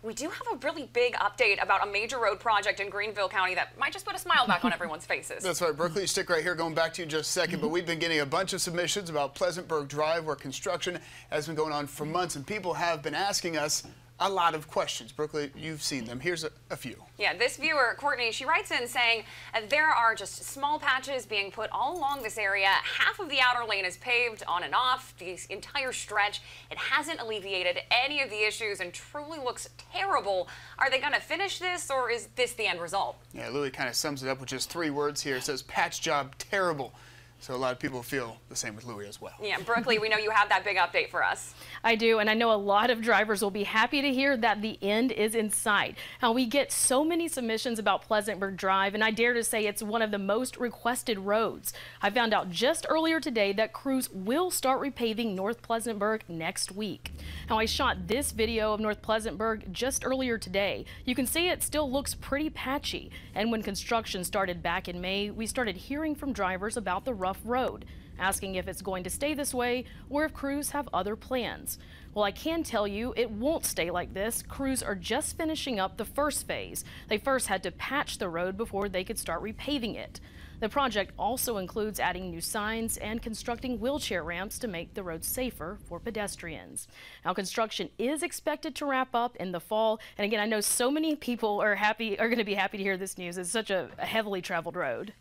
We do have a really big update about a major road project in Greenville County that might just put a smile back on everyone's faces. That's right. You stick right here, going back to you in just a 2nd but we've been getting a bunch of submissions about Pleasantburg Drive, where construction has been going on for months, and people have been asking us a lot of questions. Brooklyn, you've seen them. Here's a, a, few. Yeah, this viewer, Courtney, she writes in saying uh, there are just small patches being put all along this area. Half of the outer lane is paved on and off, the entire stretch. It hasn't alleviated any of the issues and truly looks terrible. Are they going to finish this or is this the end result? Yeah, Louis kind of sums it up with just three words here. It says patch job terrible. So a lot of people feel the same with Louis as well. Yeah, Brooklyn, we know you have that big update for us. I do, and I know a lot of drivers will be happy to hear that the end is in sight. Now, we get so many submissions about Pleasantburg Drive, and I dare to say it's one of the most requested roads. I found out just earlier today that crews will start repaving North Pleasantburg next week. Now, I shot this video of North Pleasantburg just earlier today. You can see it still looks pretty patchy, and when construction started back in May, we started hearing from drivers about the rough rough road, asking if it's going to stay this way or if crews have other plans. Well, I can tell you it won't stay like this. Crews are just finishing up the first phase. They first had to patch the road before they could start repaving it. The project also includes adding new signs and constructing wheelchair ramps to make the road safer for pedestrians. Now, construction is expected to wrap up in the fall. And again, I know so many people are happy are going to be happy to hear this news. It's such a, a heavily traveled road.